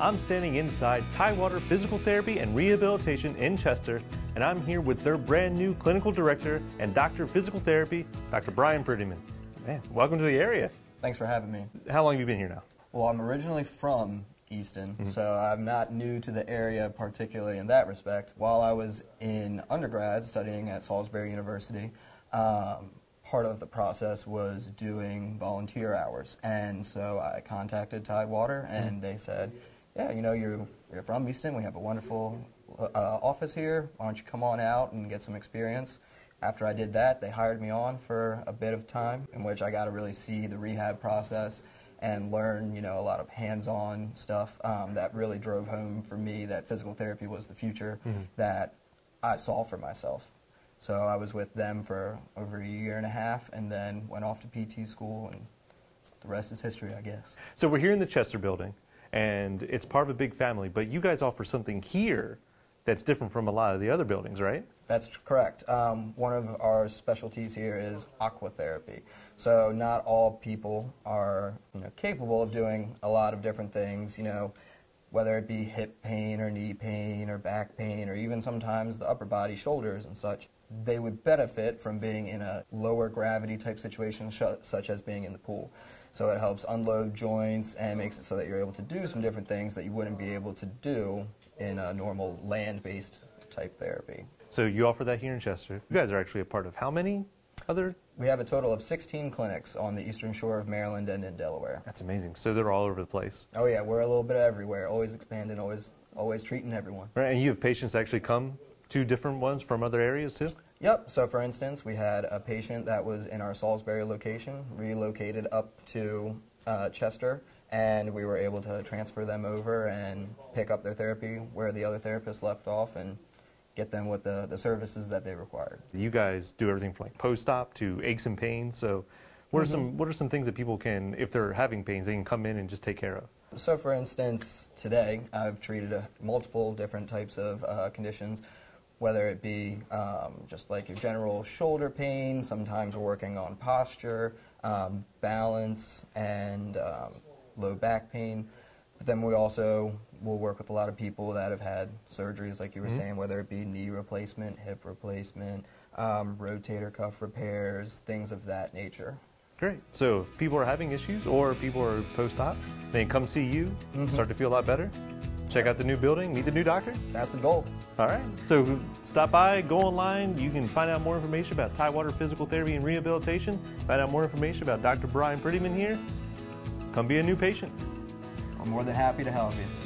I'm standing inside Tidewater Physical Therapy and Rehabilitation in Chester, and I'm here with their brand new clinical director and doctor of physical therapy, Dr. Brian Prettyman. Man, welcome to the area. Thanks for having me. How long have you been here now? Well, I'm originally from Easton, mm-hmm. so I'm not new to the area particularly in that respect. While I was in undergrad studying at Salisbury University, um, part of the process was doing volunteer hours. And so I contacted Tidewater, and mm-hmm. they said, yeah, you know, you're, you're from Easton. We have a wonderful uh, office here. Why don't you come on out and get some experience? After I did that, they hired me on for a bit of time in which I got to really see the rehab process and learn, you know, a lot of hands-on stuff um, that really drove home for me that physical therapy was the future mm-hmm. that I saw for myself. So I was with them for over a year and a half and then went off to PT school and the rest is history, I guess. So we're here in the Chester building and it's part of a big family, but you guys offer something here that's different from a lot of the other buildings, right? That's correct. Um, one of our specialties here is aquatherapy. So not all people are you know, capable of doing a lot of different things. You know, whether it be hip pain or knee pain or back pain or even sometimes the upper body, shoulders and such, they would benefit from being in a lower gravity type situation, such as being in the pool. So it helps unload joints and makes it so that you're able to do some different things that you wouldn't be able to do in a normal land-based type therapy. So you offer that here in Chester. You guys are actually a part of how many other? We have a total of 16 clinics on the eastern shore of Maryland and in Delaware. That's amazing. So they're all over the place. Oh yeah, we're a little bit everywhere. Always expanding, always always treating everyone. Right, and you have patients actually come to different ones from other areas too? Yep. So for instance, we had a patient that was in our Salisbury location, relocated up to uh, Chester, and we were able to transfer them over and pick up their therapy where the other therapist left off and get them with the, the services that they required. You guys do everything from like post-op to aches and pains. So what are, mm -hmm. some, what are some things that people can, if they're having pains, they can come in and just take care of? So for instance, today I've treated a, multiple different types of uh, conditions, whether it be um, just like your general shoulder pain, sometimes we're working on posture, um, balance, and um, low back pain. But then we also will work with a lot of people that have had surgeries, like you were mm -hmm. saying, whether it be knee replacement, hip replacement, um, rotator cuff repairs, things of that nature. Great. So if people are having issues or people are post-op, they can come see you, mm -hmm. start to feel a lot better, check out the new building, meet the new doctor? That's the goal. All right. So stop by, go online. You can find out more information about Tidewater Physical Therapy and Rehabilitation, find out more information about Dr. Brian Prettyman here. Come be a new patient. I'm more than happy to help you.